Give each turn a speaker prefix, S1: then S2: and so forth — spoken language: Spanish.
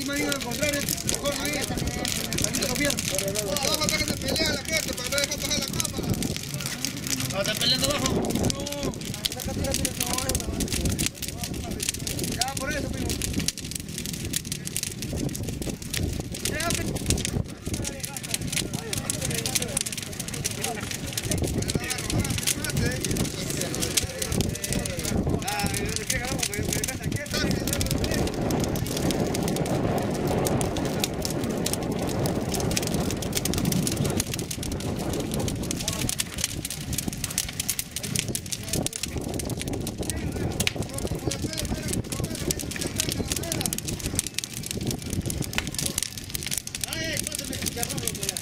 S1: ahí más bien al contrario, mejor no ir. Ahí lo pierden. Vamos a que se pelea la gente para no dejar pasar la cámara. ¿Estás peleando abajo? Alegría,